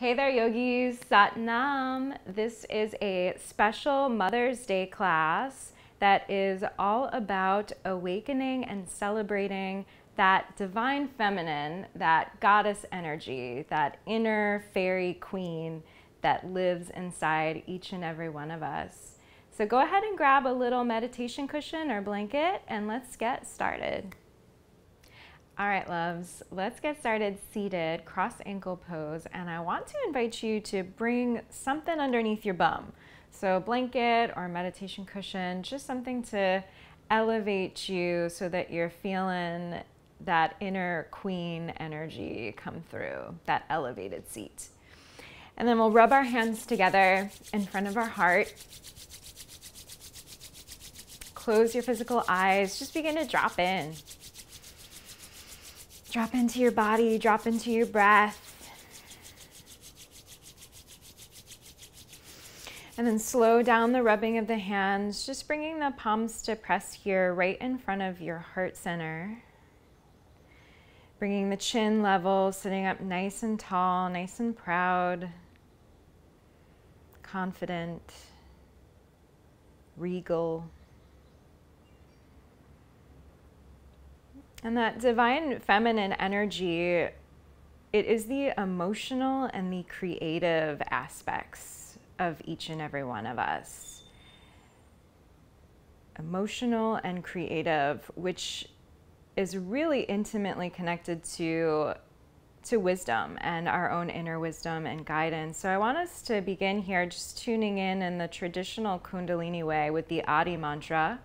Hey there, yogis. Satnam. This is a special Mother's Day class that is all about awakening and celebrating that divine feminine, that goddess energy, that inner fairy queen that lives inside each and every one of us. So go ahead and grab a little meditation cushion or blanket and let's get started. All right, loves, let's get started seated, cross ankle pose. And I want to invite you to bring something underneath your bum. So, a blanket or a meditation cushion, just something to elevate you so that you're feeling that inner queen energy come through, that elevated seat. And then we'll rub our hands together in front of our heart. Close your physical eyes, just begin to drop in. Drop into your body, drop into your breath. And then slow down the rubbing of the hands, just bringing the palms to press here right in front of your heart center. Bringing the chin level, sitting up nice and tall, nice and proud, confident, regal. And that divine feminine energy, it is the emotional and the creative aspects of each and every one of us. Emotional and creative, which is really intimately connected to to wisdom and our own inner wisdom and guidance. So I want us to begin here just tuning in in the traditional Kundalini way with the Adi mantra.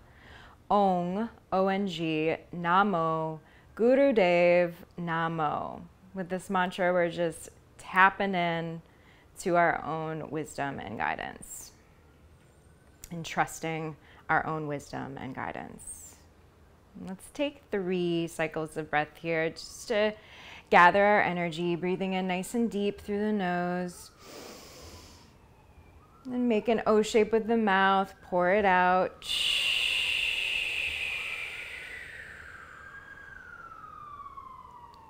Ong, O-N-G, Namo, Gurudev, Namo. With this mantra, we're just tapping in to our own wisdom and guidance and trusting our own wisdom and guidance. Let's take three cycles of breath here just to gather our energy, breathing in nice and deep through the nose. And make an O shape with the mouth, pour it out.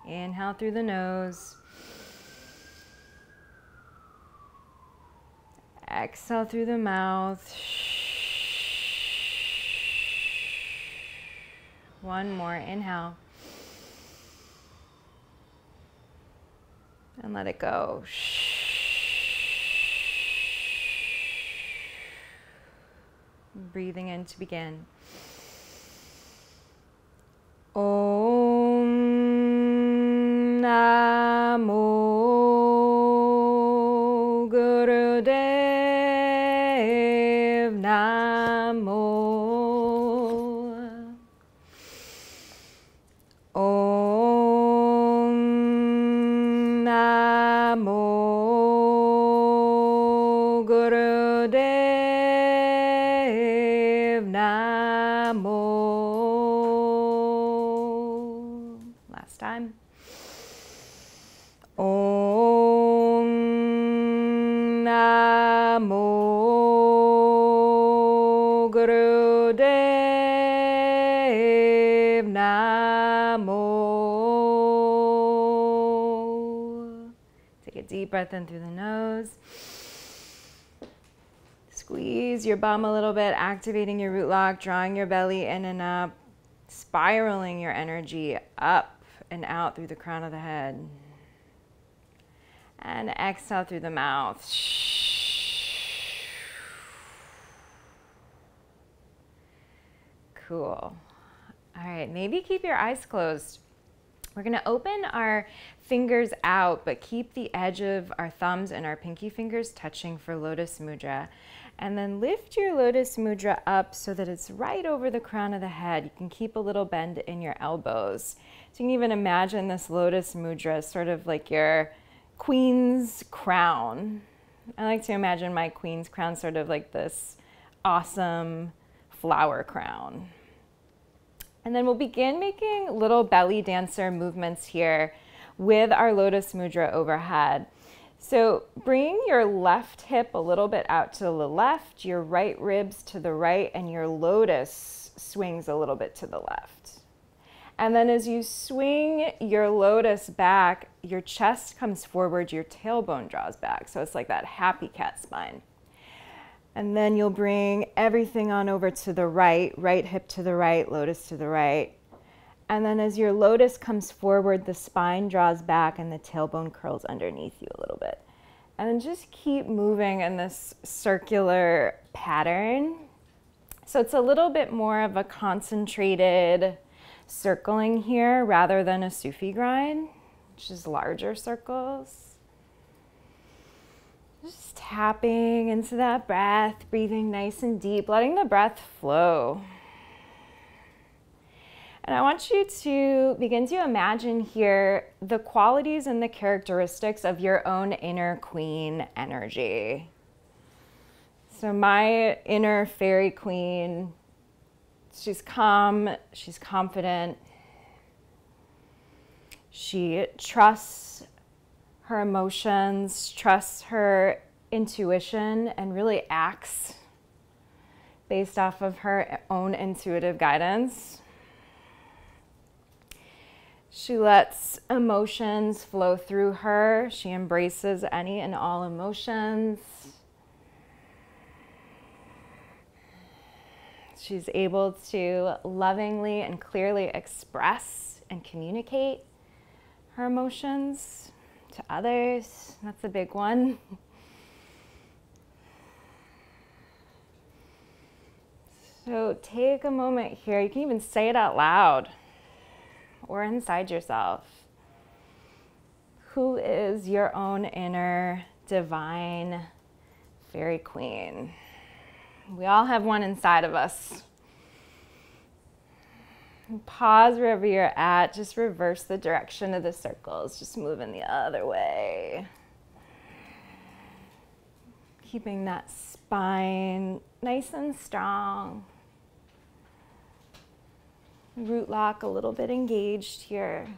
Inhale through the nose. Exhale through the mouth. One more. Inhale. And let it go. Breathing in to begin. Om Namo Gurudev. Namo breath in through the nose. Squeeze your bum a little bit, activating your root lock, drawing your belly in and up, spiraling your energy up and out through the crown of the head. And exhale through the mouth. Cool. All right, maybe keep your eyes closed. We're going to open our fingers out, but keep the edge of our thumbs and our pinky fingers touching for Lotus Mudra. And then lift your Lotus Mudra up so that it's right over the crown of the head. You can keep a little bend in your elbows. So you can even imagine this Lotus Mudra sort of like your queen's crown. I like to imagine my queen's crown sort of like this awesome flower crown. And then we'll begin making little belly dancer movements here with our Lotus Mudra overhead. So bring your left hip a little bit out to the left, your right ribs to the right, and your lotus swings a little bit to the left. And then as you swing your lotus back, your chest comes forward, your tailbone draws back. So it's like that happy cat spine. And then you'll bring everything on over to the right, right hip to the right, lotus to the right. And then as your lotus comes forward, the spine draws back and the tailbone curls underneath you a little bit. And then just keep moving in this circular pattern. So it's a little bit more of a concentrated circling here rather than a Sufi grind, which is larger circles. Just tapping into that breath, breathing nice and deep, letting the breath flow. And I want you to begin to imagine here the qualities and the characteristics of your own inner queen energy. So, my inner fairy queen, she's calm, she's confident, she trusts her emotions, trusts her intuition, and really acts based off of her own intuitive guidance. She lets emotions flow through her. She embraces any and all emotions. She's able to lovingly and clearly express and communicate her emotions to others. That's a big one. So take a moment here. You can even say it out loud or inside yourself. Who is your own inner divine fairy queen? We all have one inside of us. Pause wherever you're at. Just reverse the direction of the circles. Just moving the other way. Keeping that spine nice and strong root lock a little bit engaged here.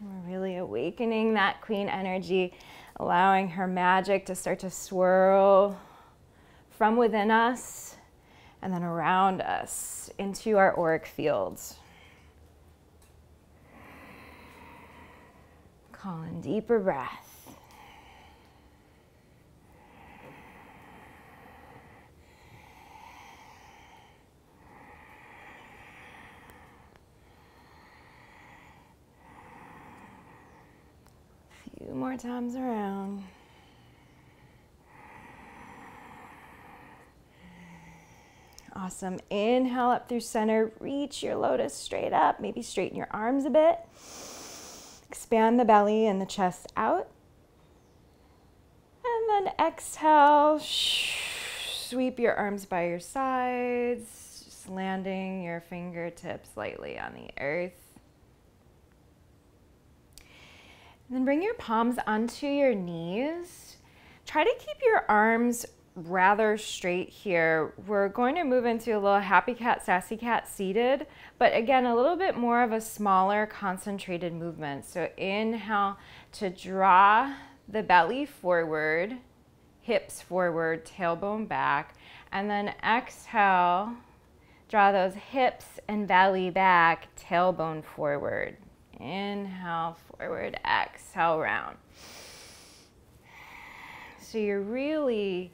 We're really awakening that queen energy, allowing her magic to start to swirl from within us and then around us into our auric fields. Call in deeper breath. More times around. Awesome. Inhale up through center. Reach your lotus straight up. Maybe straighten your arms a bit. Expand the belly and the chest out. And then exhale. Sweep your arms by your sides. Just landing your fingertips lightly on the earth. Then bring your palms onto your knees. Try to keep your arms rather straight here. We're going to move into a little happy cat, sassy cat seated, but again, a little bit more of a smaller concentrated movement. So inhale to draw the belly forward, hips forward, tailbone back, and then exhale, draw those hips and belly back, tailbone forward. Inhale forward, exhale round. So you're really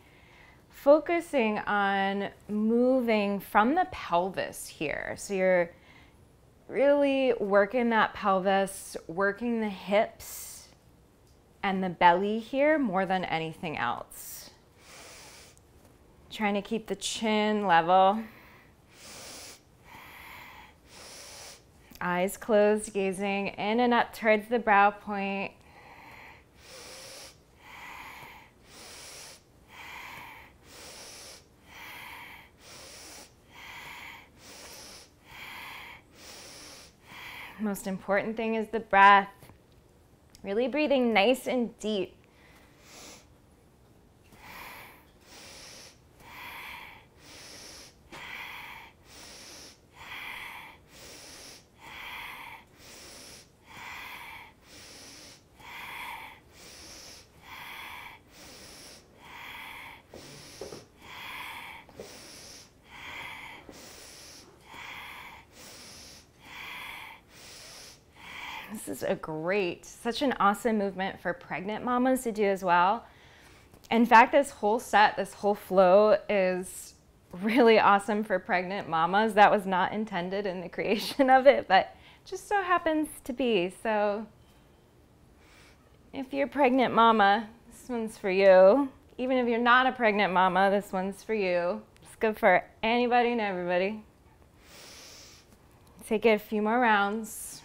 focusing on moving from the pelvis here. So you're really working that pelvis, working the hips and the belly here more than anything else. Trying to keep the chin level. Eyes closed, gazing in and up towards the brow point. Most important thing is the breath. Really breathing nice and deep. A great, such an awesome movement for pregnant mamas to do as well. In fact, this whole set, this whole flow is really awesome for pregnant mamas. That was not intended in the creation of it, but just so happens to be. So if you're a pregnant mama, this one's for you. Even if you're not a pregnant mama, this one's for you. It's good for anybody and everybody. Take it a few more rounds.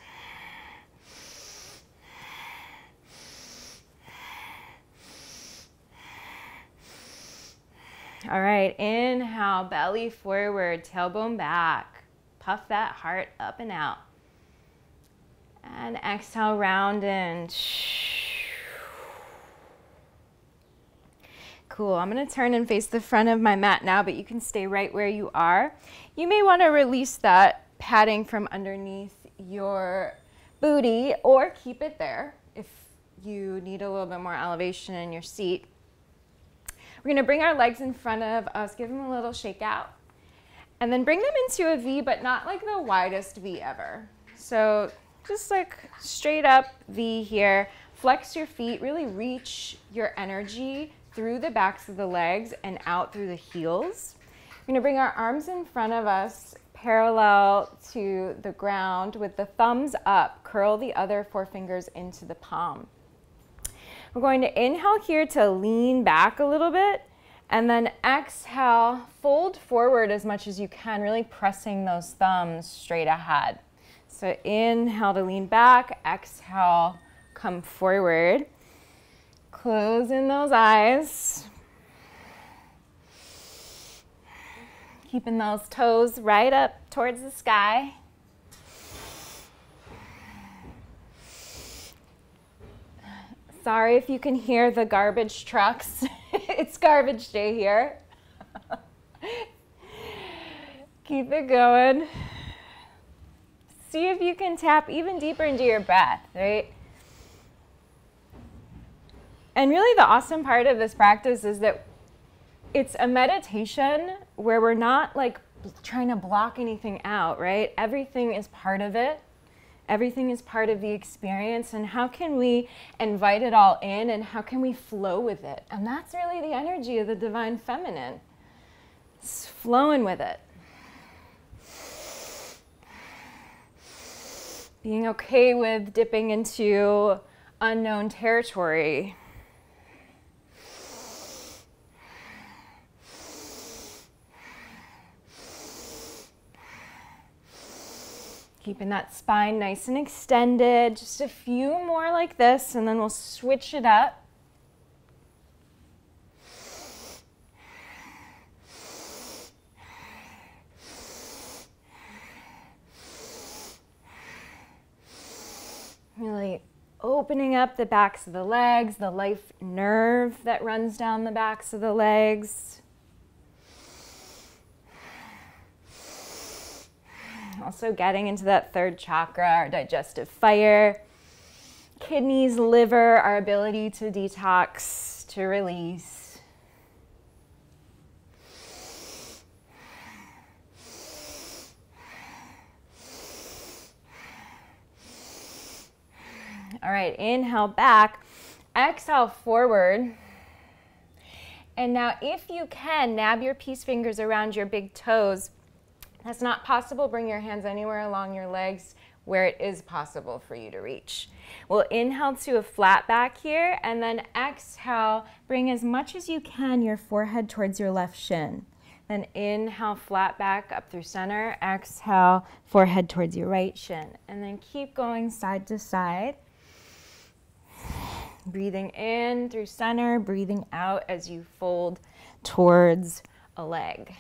All right, inhale, belly forward, tailbone back. Puff that heart up and out. And exhale, round in. Cool, I'm gonna turn and face the front of my mat now, but you can stay right where you are. You may wanna release that padding from underneath your booty or keep it there if you need a little bit more elevation in your seat. We're gonna bring our legs in front of us, give them a little shake out, and then bring them into a V, but not like the widest V ever. So just like straight up V here. Flex your feet, really reach your energy through the backs of the legs and out through the heels. We're gonna bring our arms in front of us, parallel to the ground with the thumbs up. Curl the other four fingers into the palm. We're going to inhale here to lean back a little bit and then exhale, fold forward as much as you can, really pressing those thumbs straight ahead. So inhale to lean back, exhale, come forward. Closing those eyes. Keeping those toes right up towards the sky. Sorry if you can hear the garbage trucks. it's garbage day here. Keep it going. See if you can tap even deeper into your breath, right? And really, the awesome part of this practice is that it's a meditation where we're not like trying to block anything out, right? Everything is part of it. Everything is part of the experience, and how can we invite it all in and how can we flow with it? And that's really the energy of the divine feminine. It's flowing with it. Being okay with dipping into unknown territory. Keeping that spine nice and extended. Just a few more like this, and then we'll switch it up. Really opening up the backs of the legs, the life nerve that runs down the backs of the legs. Also getting into that third chakra, our digestive fire, kidneys, liver, our ability to detox, to release. All right, inhale back, exhale forward. And now if you can, nab your peace fingers around your big toes that's not possible, bring your hands anywhere along your legs where it is possible for you to reach. We'll inhale to a flat back here and then exhale, bring as much as you can your forehead towards your left shin. Then inhale, flat back up through center. Exhale, forehead towards your right shin. And then keep going side to side. Breathing in through center, breathing out as you fold towards a leg.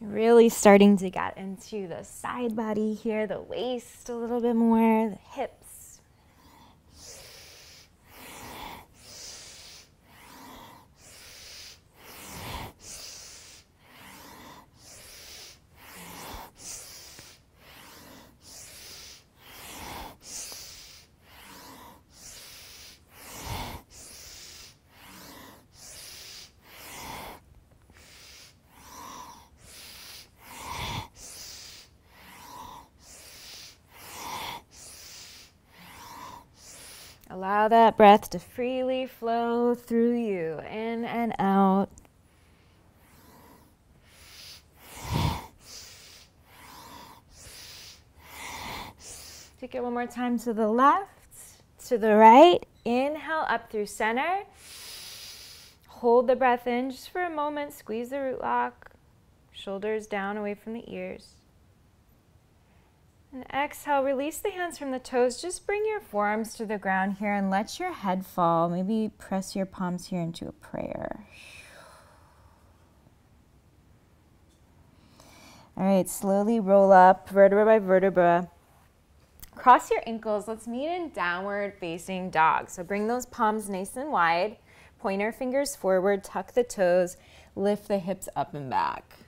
Really starting to get into the side body here, the waist a little bit more, the hips. Allow that breath to freely flow through you, in and out. Take it one more time to the left, to the right. Inhale up through center. Hold the breath in just for a moment. Squeeze the root lock. Shoulders down away from the ears. And exhale, release the hands from the toes. Just bring your forearms to the ground here and let your head fall. Maybe press your palms here into a prayer. All right, slowly roll up vertebra by vertebra. Cross your ankles. Let's meet in downward facing dog. So bring those palms nice and wide. Pointer fingers forward, tuck the toes, lift the hips up and back.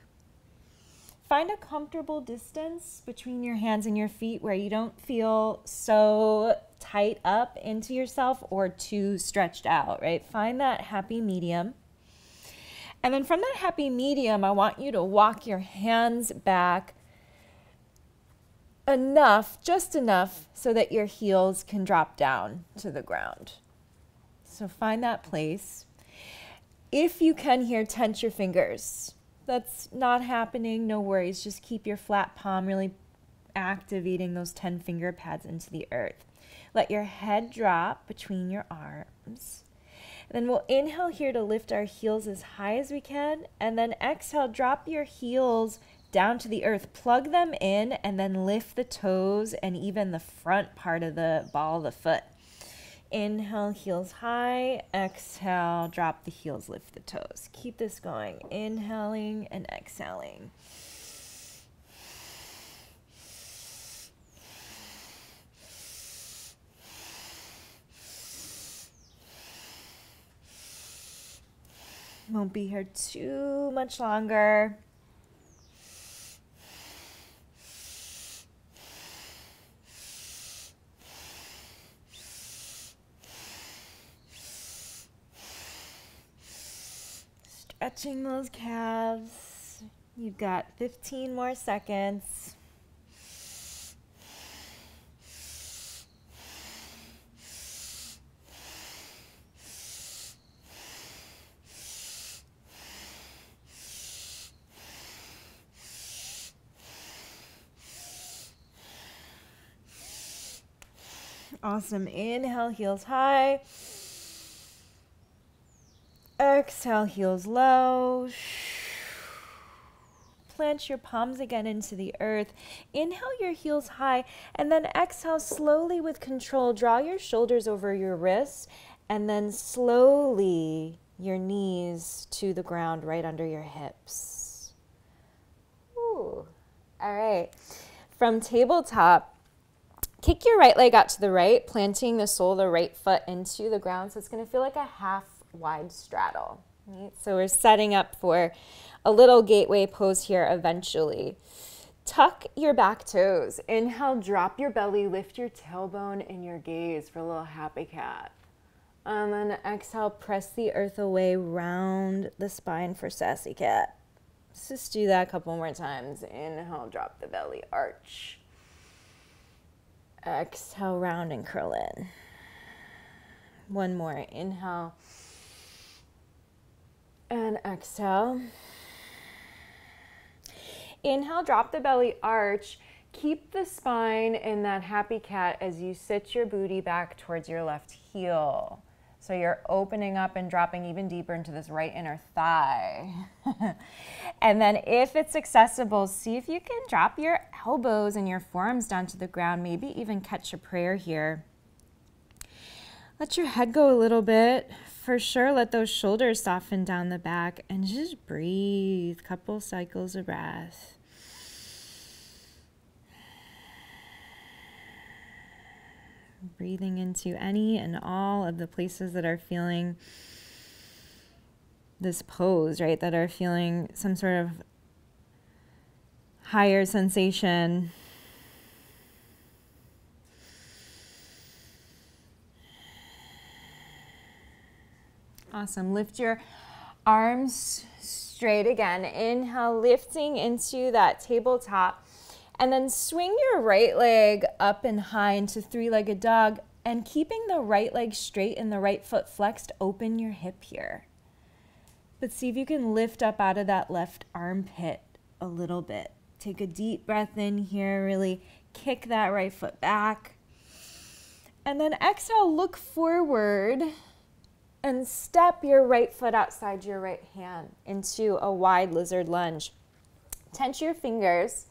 Find a comfortable distance between your hands and your feet where you don't feel so tight up into yourself or too stretched out, right? Find that happy medium. And then from that happy medium, I want you to walk your hands back enough, just enough, so that your heels can drop down to the ground. So find that place. If you can here, tense your fingers. That's not happening, no worries. Just keep your flat palm really activating those 10 finger pads into the earth. Let your head drop between your arms. Then we'll inhale here to lift our heels as high as we can. And then exhale, drop your heels down to the earth. Plug them in and then lift the toes and even the front part of the ball of the foot. Inhale, heels high. Exhale, drop the heels, lift the toes. Keep this going. Inhaling and exhaling. Won't be here too much longer. Stretching those calves. You've got 15 more seconds. Awesome. Inhale, heels high. Exhale, heels low. Plant your palms again into the earth. Inhale your heels high, and then exhale slowly with control. Draw your shoulders over your wrists, and then slowly your knees to the ground right under your hips. Ooh. All right. From tabletop, kick your right leg out to the right, planting the sole of the right foot into the ground. So it's going to feel like a half wide straddle. Right? So we're setting up for a little gateway pose here eventually. Tuck your back toes. Inhale, drop your belly, lift your tailbone and your gaze for a little happy cat. And then exhale, press the earth away, round the spine for sassy cat. Let's just do that a couple more times. Inhale, drop the belly, arch. Exhale, round and curl in. One more. Inhale and exhale. Inhale, drop the belly arch. Keep the spine in that happy cat as you sit your booty back towards your left heel. So you're opening up and dropping even deeper into this right inner thigh. and then if it's accessible, see if you can drop your elbows and your forearms down to the ground, maybe even catch a prayer here. Let your head go a little bit for sure let those shoulders soften down the back and just breathe. Couple cycles of breath. Breathing into any and all of the places that are feeling this pose, right? That are feeling some sort of higher sensation. Awesome. Lift your arms straight again. Inhale, lifting into that tabletop. And then swing your right leg up and high into three legged dog. And keeping the right leg straight and the right foot flexed, open your hip here. But see if you can lift up out of that left armpit a little bit. Take a deep breath in here, really kick that right foot back. And then exhale, look forward and step your right foot outside your right hand into a wide lizard lunge. Tense your fingers.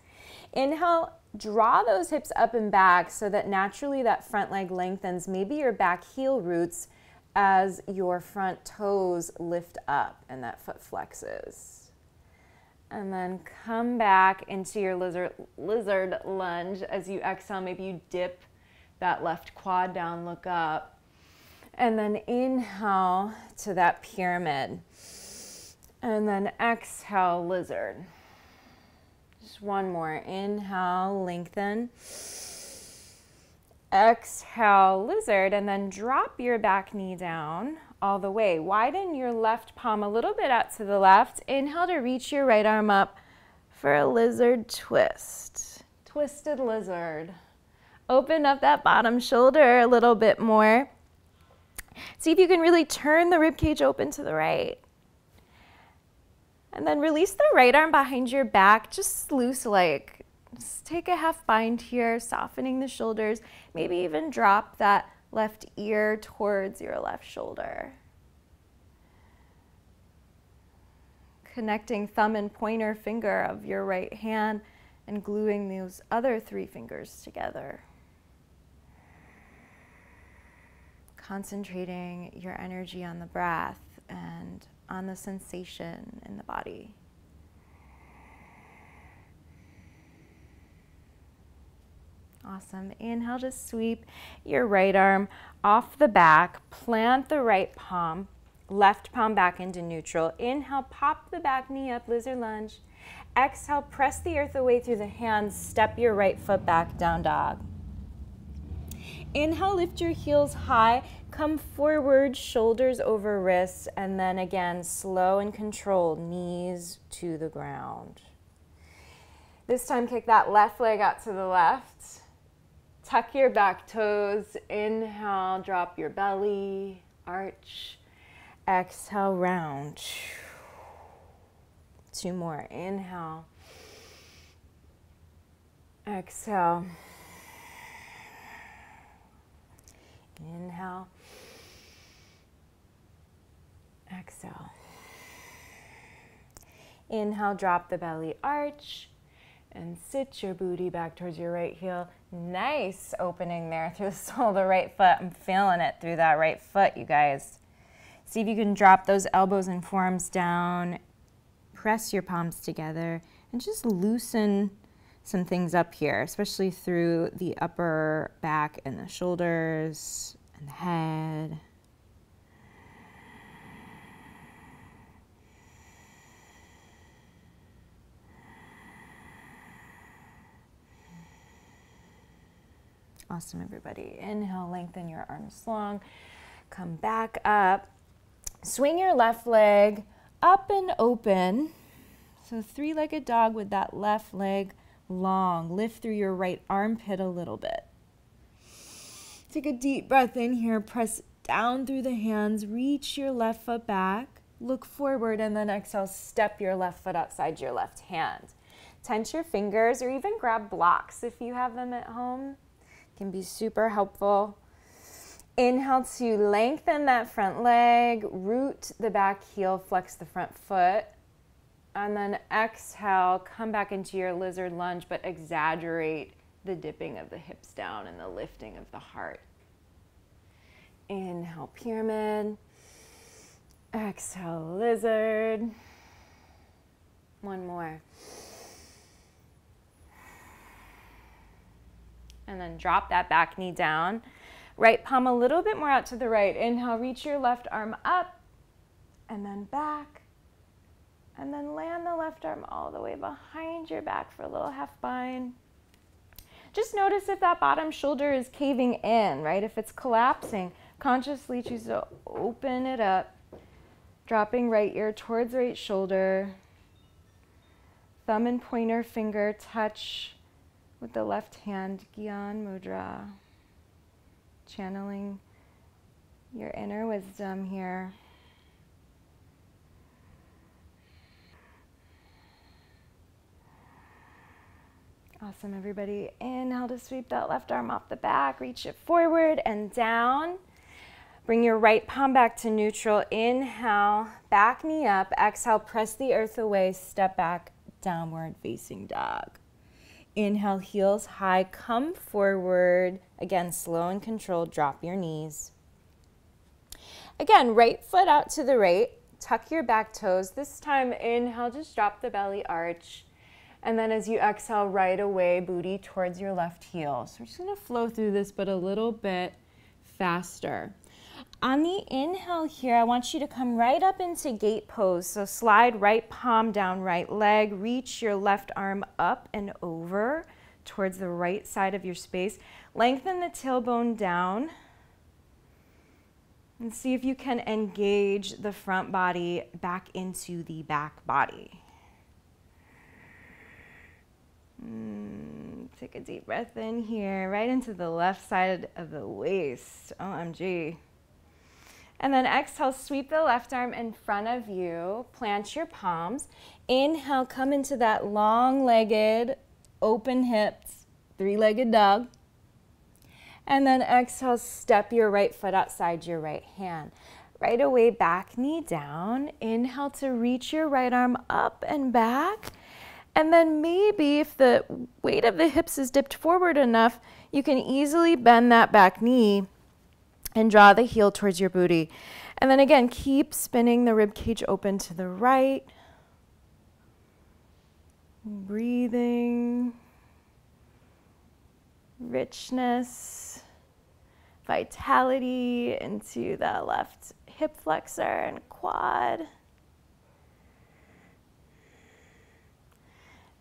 Inhale, draw those hips up and back so that naturally that front leg lengthens. Maybe your back heel roots as your front toes lift up and that foot flexes. And then come back into your lizard, lizard lunge as you exhale. Maybe you dip that left quad down, look up. And then inhale to that pyramid. And then exhale, lizard. Just one more. Inhale, lengthen. Exhale, lizard. And then drop your back knee down all the way. Widen your left palm a little bit out to the left. Inhale to reach your right arm up for a lizard twist. Twisted lizard. Open up that bottom shoulder a little bit more. See if you can really turn the rib cage open to the right. And then release the right arm behind your back, just loose like. Just take a half bind here, softening the shoulders. Maybe even drop that left ear towards your left shoulder. Connecting thumb and pointer finger of your right hand and gluing those other three fingers together. Concentrating your energy on the breath and on the sensation in the body. Awesome. Inhale, just sweep your right arm off the back. Plant the right palm, left palm back into neutral. Inhale, pop the back knee up, lizard lunge. Exhale, press the earth away through the hands. Step your right foot back, down dog. Inhale, lift your heels high. Come forward, shoulders over wrists, and then again, slow and controlled, knees to the ground. This time, kick that left leg out to the left. Tuck your back toes. Inhale, drop your belly, arch. Exhale, round. Two more. Inhale. Exhale. Inhale. Exhale. Inhale, drop the belly, arch and sit your booty back towards your right heel. Nice opening there through the sole of the right foot. I'm feeling it through that right foot, you guys. See if you can drop those elbows and forearms down. Press your palms together and just loosen some things up here, especially through the upper back and the shoulders and the head. Awesome, everybody. Inhale, lengthen your arms long. Come back up. Swing your left leg up and open. So, three legged dog with that left leg long. Lift through your right armpit a little bit. Take a deep breath in here. Press down through the hands. Reach your left foot back. Look forward and then exhale. Step your left foot outside your left hand. Tense your fingers or even grab blocks if you have them at home can be super helpful. Inhale to lengthen that front leg, root the back heel, flex the front foot. And then exhale, come back into your lizard lunge, but exaggerate the dipping of the hips down and the lifting of the heart. Inhale, pyramid. Exhale, lizard. One more. and then drop that back knee down. Right palm a little bit more out to the right. Inhale, reach your left arm up and then back. And then land the left arm all the way behind your back for a little half bind. Just notice if that bottom shoulder is caving in, right? If it's collapsing, consciously choose to open it up, dropping right ear towards right shoulder. Thumb and pointer finger touch with the left hand, Gyan Mudra. channeling your inner wisdom here. Awesome, everybody. Inhale to sweep that left arm off the back, reach it forward and down. Bring your right palm back to neutral. Inhale, back knee up. Exhale, press the earth away, step back, downward facing dog. Inhale, heels high, come forward. Again, slow and controlled, drop your knees. Again, right foot out to the right, tuck your back toes. This time, inhale, just drop the belly arch. And then as you exhale, right away, booty towards your left heel. So we're just gonna flow through this, but a little bit faster. On the inhale here, I want you to come right up into gate pose. So slide right palm down right leg, reach your left arm up and over towards the right side of your space. Lengthen the tailbone down. And see if you can engage the front body back into the back body. Mm, take a deep breath in here, right into the left side of the waist. OMG. And then exhale, sweep the left arm in front of you, plant your palms. Inhale, come into that long legged, open hips, three legged dog. And then exhale, step your right foot outside your right hand. Right away, back knee down. Inhale to reach your right arm up and back. And then maybe if the weight of the hips is dipped forward enough, you can easily bend that back knee and draw the heel towards your booty. And then again, keep spinning the rib cage open to the right. Breathing, richness, vitality into the left hip flexor and quad.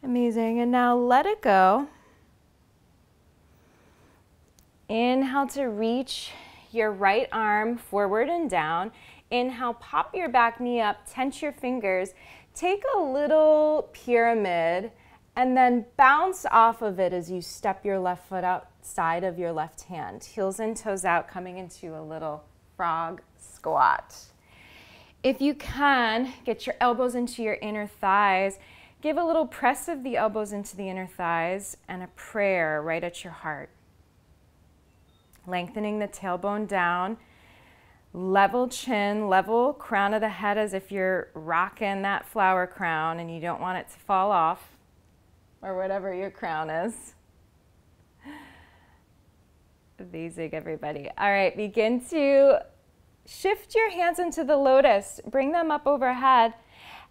Amazing. And now let it go. Inhale to reach your right arm forward and down. Inhale, pop your back knee up, tense your fingers. Take a little pyramid and then bounce off of it as you step your left foot outside of your left hand. Heels and toes out, coming into a little frog squat. If you can, get your elbows into your inner thighs. Give a little press of the elbows into the inner thighs and a prayer right at your heart lengthening the tailbone down, level chin, level crown of the head as if you're rocking that flower crown and you don't want it to fall off or whatever your crown is. Amazing, everybody. All right, begin to shift your hands into the lotus. Bring them up overhead.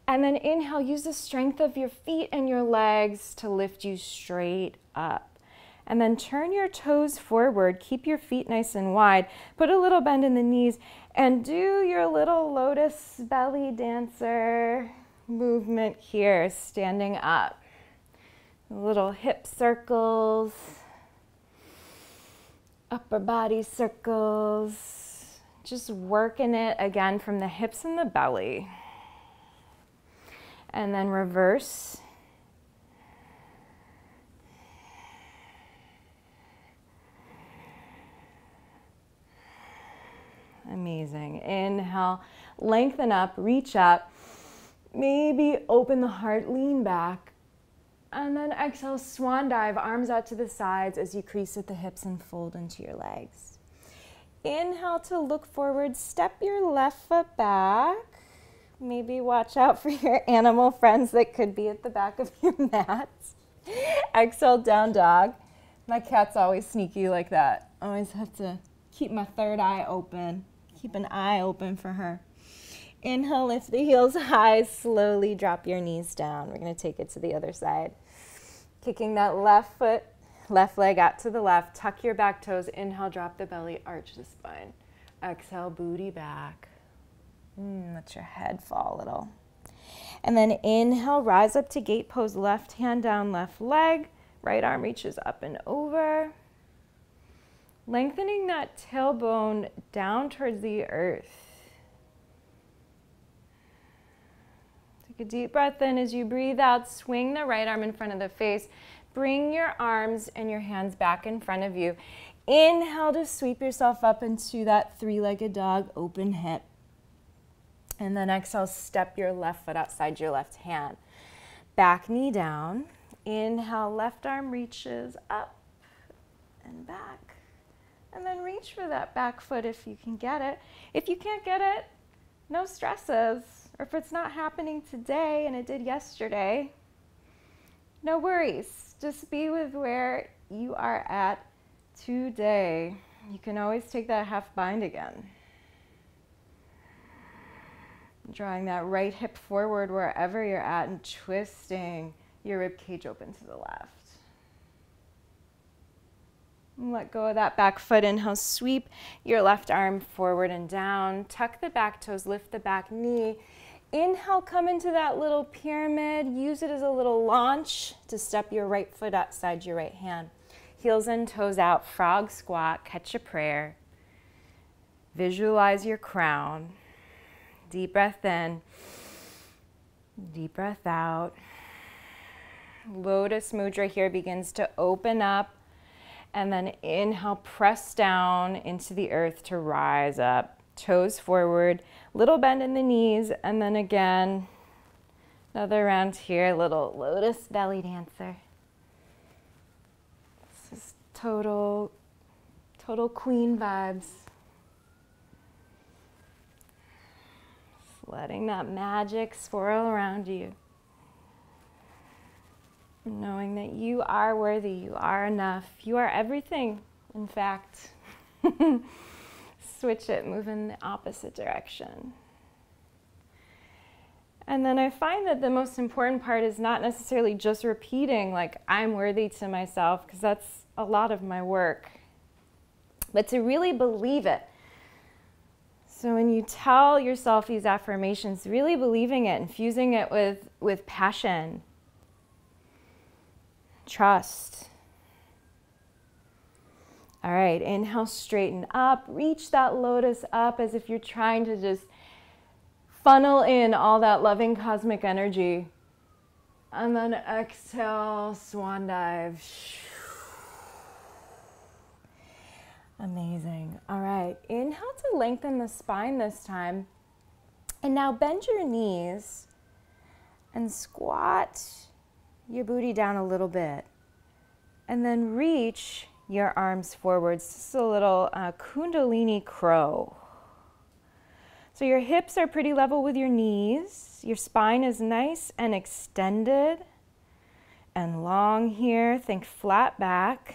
And then inhale, use the strength of your feet and your legs to lift you straight up. And then turn your toes forward. Keep your feet nice and wide. Put a little bend in the knees and do your little lotus belly dancer movement here, standing up. Little hip circles, upper body circles. Just working it again from the hips and the belly. And then reverse Amazing. Inhale, lengthen up, reach up. Maybe open the heart, lean back. And then exhale, swan dive, arms out to the sides as you crease at the hips and fold into your legs. Inhale to look forward, step your left foot back. Maybe watch out for your animal friends that could be at the back of your mat. Exhale, down dog. My cat's always sneaky like that. Always have to keep my third eye open. Keep an eye open for her. Inhale, lift the heels high. Slowly drop your knees down. We're to take it to the other side. Kicking that left foot, left leg out to the left. Tuck your back toes. Inhale, drop the belly, arch the spine. Exhale, booty back. Mm, let your head fall a little. And then inhale, rise up to gate pose. Left hand down, left leg. Right arm reaches up and over. Lengthening that tailbone down towards the earth. Take a deep breath in as you breathe out. Swing the right arm in front of the face. Bring your arms and your hands back in front of you. Inhale to sweep yourself up into that three legged dog, open hip. And then exhale, step your left foot outside your left hand. Back knee down. Inhale, left arm reaches up and back. And then reach for that back foot if you can get it. If you can't get it, no stresses. Or if it's not happening today and it did yesterday, no worries. Just be with where you are at today. You can always take that half bind again. Drawing that right hip forward wherever you're at and twisting your rib cage open to the left. Let go of that back foot. Inhale, sweep your left arm forward and down. Tuck the back toes, lift the back knee. Inhale, come into that little pyramid. Use it as a little launch to step your right foot outside your right hand. Heels and toes out, frog squat, catch a prayer. Visualize your crown. Deep breath in, deep breath out. Lotus Mudra here begins to open up and then inhale, press down into the earth to rise up. Toes forward, little bend in the knees, and then again, another round here, little lotus belly dancer. This is total, total queen vibes. Just letting that magic swirl around you knowing that you are worthy, you are enough, you are everything, in fact. Switch it, move in the opposite direction. And then I find that the most important part is not necessarily just repeating, like, I'm worthy to myself, because that's a lot of my work, but to really believe it. So when you tell yourself these affirmations, really believing it, infusing it with, with passion, Trust. All right, inhale, straighten up. Reach that lotus up as if you're trying to just funnel in all that loving cosmic energy. And then exhale, swan dive. Amazing. All right, inhale to lengthen the spine this time. And now bend your knees and squat your booty down a little bit. And then reach your arms forwards. This is a little uh, Kundalini crow. So your hips are pretty level with your knees. Your spine is nice and extended and long here. Think flat back.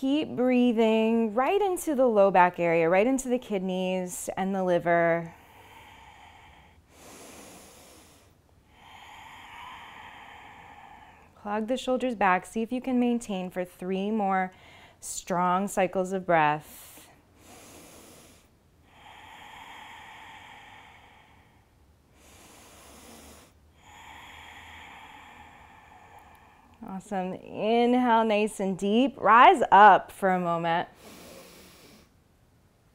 Keep breathing right into the low back area, right into the kidneys and the liver. Plug the shoulders back. See if you can maintain for three more strong cycles of breath. Awesome. Inhale nice and deep. Rise up for a moment.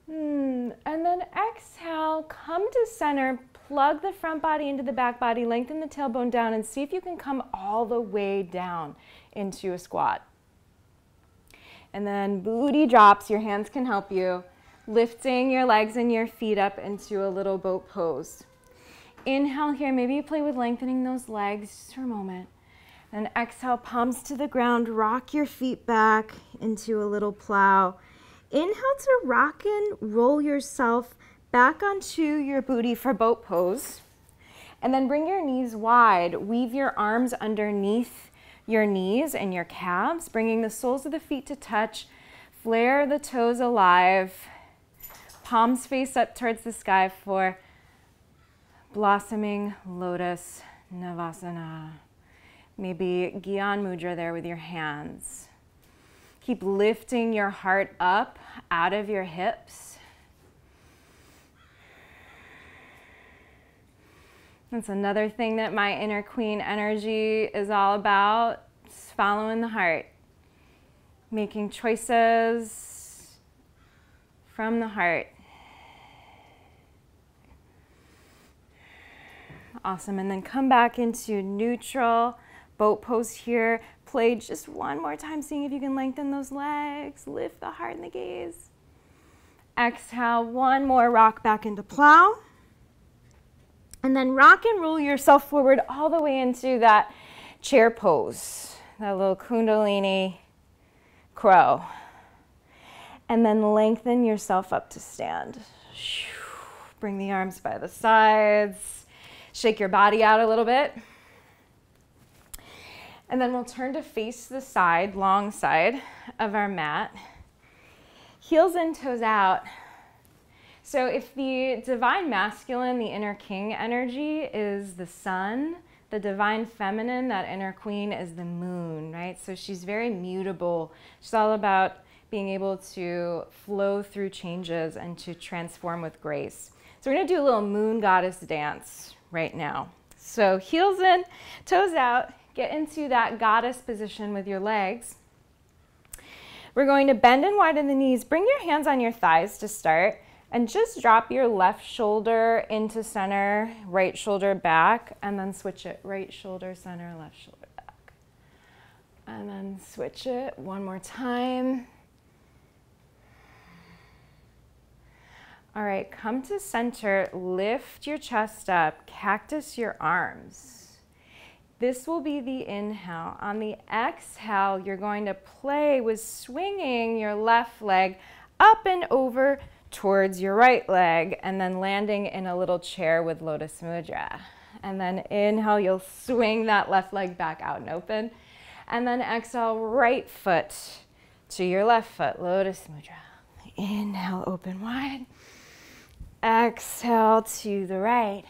Hmm. And then exhale, come to center, plug the front body into the back body, lengthen the tailbone down, and see if you can come all the way down into a squat. And then booty drops, your hands can help you, lifting your legs and your feet up into a little boat pose. Inhale here, maybe you play with lengthening those legs just for a moment. Then exhale, palms to the ground, rock your feet back into a little plow. Inhale to rock and roll yourself back onto your booty for boat pose. And then bring your knees wide. Weave your arms underneath your knees and your calves, bringing the soles of the feet to touch. Flare the toes alive. Palms face up towards the sky for blossoming lotus navasana. Maybe Gyan Mudra there with your hands. Keep lifting your heart up out of your hips. That's another thing that my inner queen energy is all about. Following the heart, making choices from the heart. Awesome. And then come back into neutral boat pose here. Play just one more time, seeing if you can lengthen those legs. Lift the heart and the gaze. Exhale, one more rock back into plow. And then rock and roll yourself forward all the way into that chair pose, that little kundalini crow. And then lengthen yourself up to stand. Bring the arms by the sides. Shake your body out a little bit. And then we'll turn to face the side, long side of our mat. Heels in, toes out. So if the divine masculine, the inner king energy is the sun, the divine feminine, that inner queen is the moon, right? So she's very mutable. She's all about being able to flow through changes and to transform with grace. So we're gonna do a little moon goddess dance right now. So heels in, toes out, get into that goddess position with your legs. We're going to bend and widen the knees. Bring your hands on your thighs to start. And just drop your left shoulder into center, right shoulder back, and then switch it. Right shoulder, center, left shoulder back. And then switch it one more time. All right, come to center, lift your chest up, cactus your arms. This will be the inhale. On the exhale, you're going to play with swinging your left leg up and over towards your right leg and then landing in a little chair with Lotus Mudra. And then inhale, you'll swing that left leg back out and open. And then exhale, right foot to your left foot, Lotus Mudra. Inhale, open wide. Exhale to the right.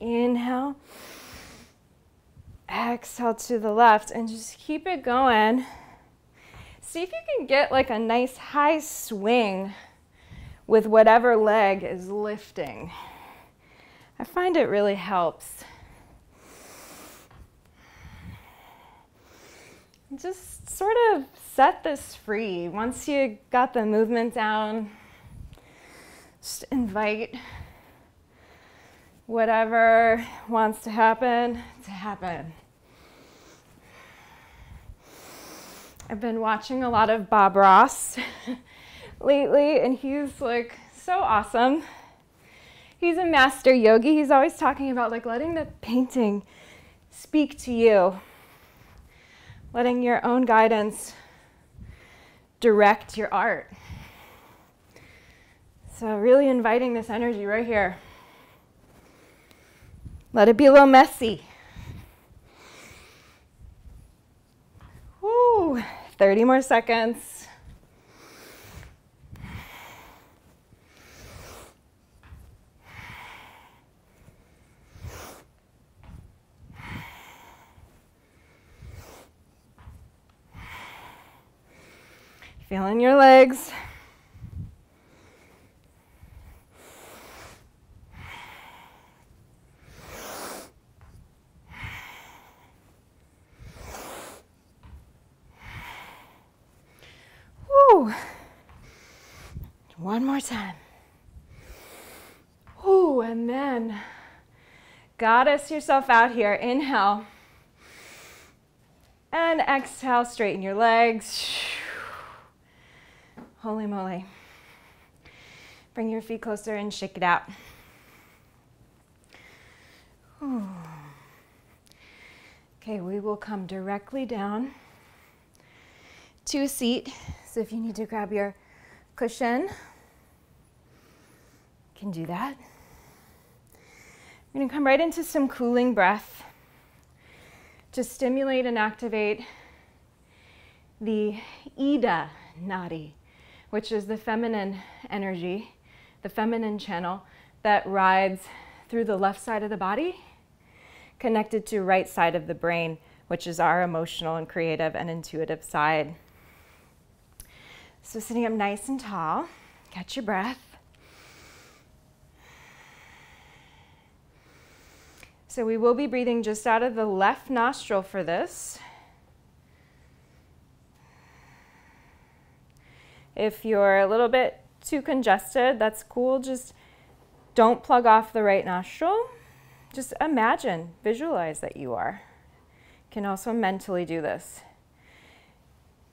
Inhale. Exhale to the left and just keep it going. See if you can get like a nice high swing with whatever leg is lifting. I find it really helps. Just sort of set this free. Once you got the movement down, just invite whatever wants to happen to happen. I've been watching a lot of Bob Ross lately, and he's like so awesome. He's a master yogi. He's always talking about like letting the painting speak to you, letting your own guidance direct your art. So, really inviting this energy right here. Let it be a little messy. Woo, 30 more seconds. Feeling your legs. One more time. And then goddess yourself out here. Inhale. And exhale, straighten your legs. Holy moly. Bring your feet closer and shake it out. Okay, we will come directly down to a seat. So if you need to grab your cushion, you can do that. I'm going to come right into some cooling breath to stimulate and activate the Ida nadi which is the feminine energy, the feminine channel that rides through the left side of the body, connected to right side of the brain, which is our emotional and creative and intuitive side. So sitting up nice and tall, catch your breath. So we will be breathing just out of the left nostril for this. If you're a little bit too congested, that's cool. Just don't plug off the right nostril. just imagine, visualize that you are. You can also mentally do this.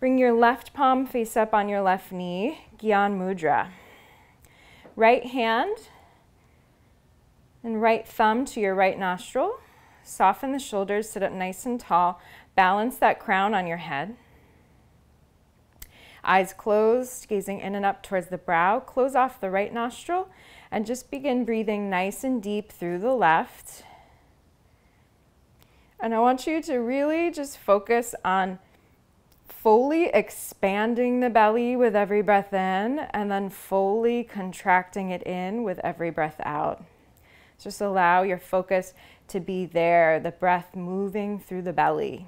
Bring your left palm face up on your left knee, Gyan Mudra. Right hand and right thumb to your right nostril. Soften the shoulders, sit up nice and tall. Balance that crown on your head. Eyes closed, gazing in and up towards the brow. Close off the right nostril and just begin breathing nice and deep through the left. And I want you to really just focus on fully expanding the belly with every breath in and then fully contracting it in with every breath out. Just allow your focus to be there, the breath moving through the belly.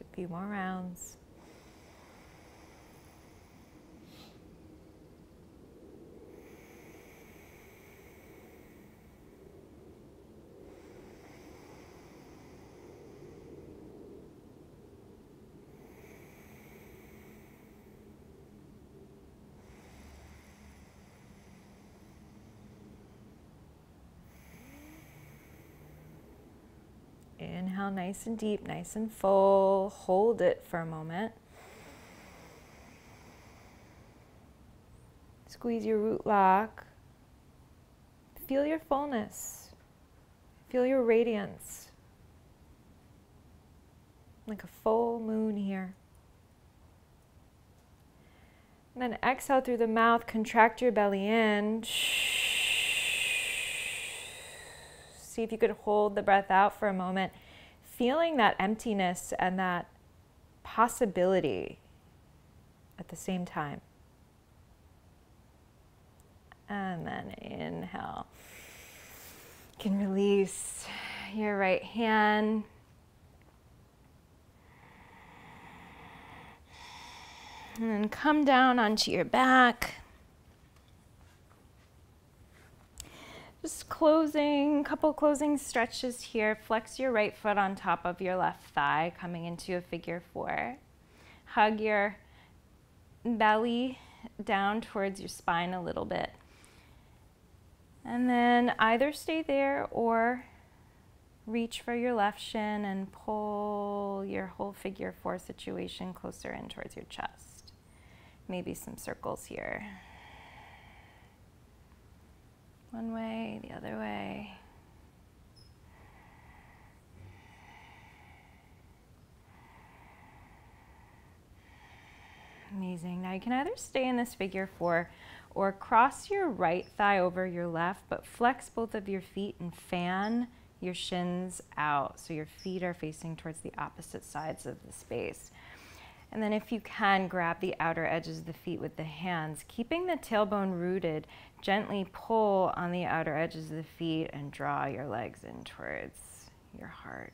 a few more rounds. Inhale nice and deep, nice and full. Hold it for a moment. Squeeze your root lock. Feel your fullness. Feel your radiance. Like a full moon here. And then exhale through the mouth, contract your belly in. See if you could hold the breath out for a moment, feeling that emptiness and that possibility at the same time. And then inhale. You can release your right hand. And then come down onto your back. Just closing, couple closing stretches here. Flex your right foot on top of your left thigh, coming into a figure four. Hug your belly down towards your spine a little bit. And then either stay there or reach for your left shin and pull your whole figure four situation closer in towards your chest. Maybe some circles here. One way, the other way. Amazing. Now you can either stay in this figure four or cross your right thigh over your left, but flex both of your feet and fan your shins out so your feet are facing towards the opposite sides of the space. And then if you can, grab the outer edges of the feet with the hands, keeping the tailbone rooted, gently pull on the outer edges of the feet and draw your legs in towards your heart.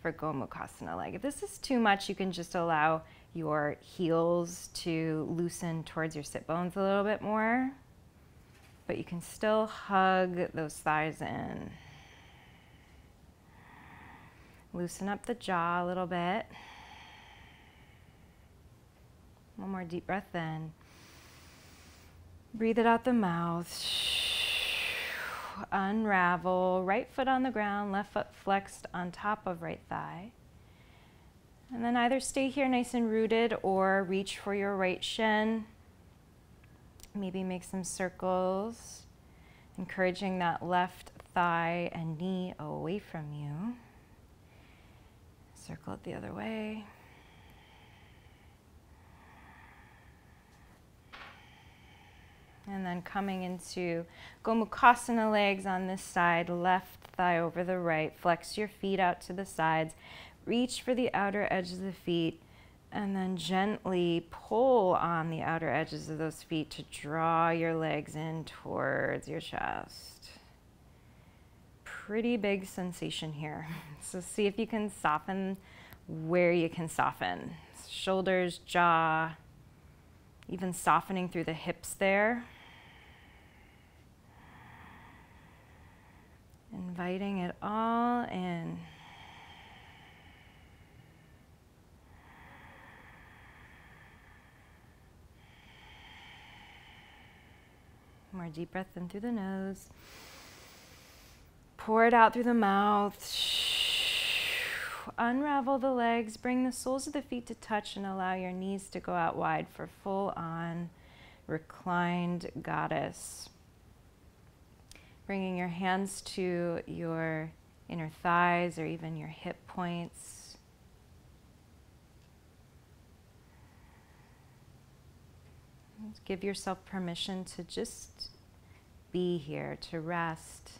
For Gomukhasana leg. If this is too much, you can just allow your heels to loosen towards your sit bones a little bit more. but you can still hug those thighs in. Loosen up the jaw a little bit. One more deep breath in. Breathe it out the mouth. Unravel. Right foot on the ground, left foot flexed on top of right thigh. And then either stay here nice and rooted or reach for your right shin. Maybe make some circles, encouraging that left thigh and knee away from you. Circle it the other way. And then coming into Gomukhasana legs on this side, left thigh over the right. Flex your feet out to the sides. Reach for the outer edges of the feet and then gently pull on the outer edges of those feet to draw your legs in towards your chest. Pretty big sensation here. So see if you can soften where you can soften. Shoulders, jaw, even softening through the hips there. Inviting it all in. More deep breath in through the nose. Pour it out through the mouth. Unravel the legs. Bring the soles of the feet to touch and allow your knees to go out wide for full on reclined goddess. Bringing your hands to your inner thighs or even your hip points. Give yourself permission to just be here, to rest,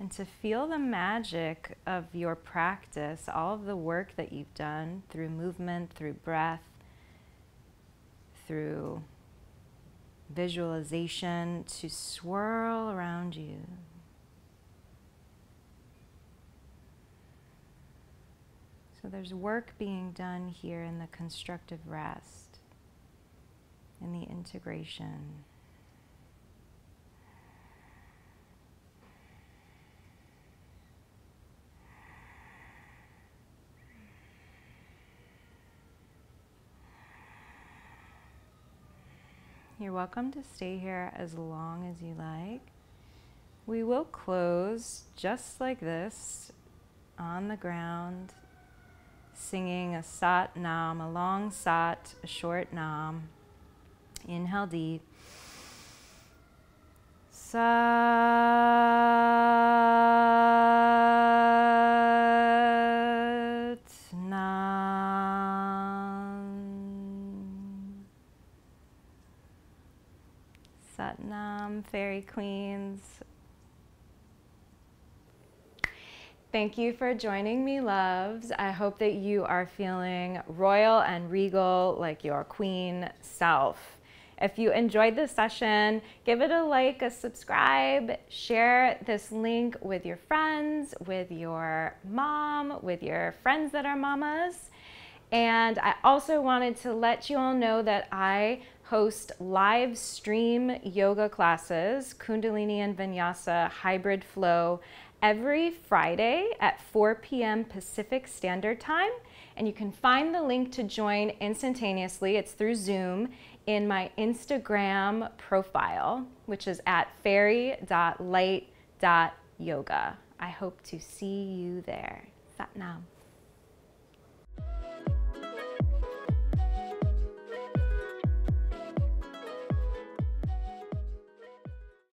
and to feel the magic of your practice, all of the work that you've done through movement, through breath, through visualization to swirl around you. So there's work being done here in the constructive rest in the integration. You're welcome to stay here as long as you like. We will close just like this on the ground, singing a sat nam, a long sat, a short nam. Inhale deep. Sat Queens. Thank you for joining me, loves. I hope that you are feeling royal and regal like your queen self. If you enjoyed this session, give it a like, a subscribe, share this link with your friends, with your mom, with your friends that are mamas. And I also wanted to let you all know that I host live stream yoga classes, Kundalini and Vinyasa hybrid flow, every Friday at 4 p.m. Pacific Standard Time. And you can find the link to join instantaneously. It's through Zoom in my Instagram profile, which is at fairy.light.yoga. I hope to see you there. Satnam.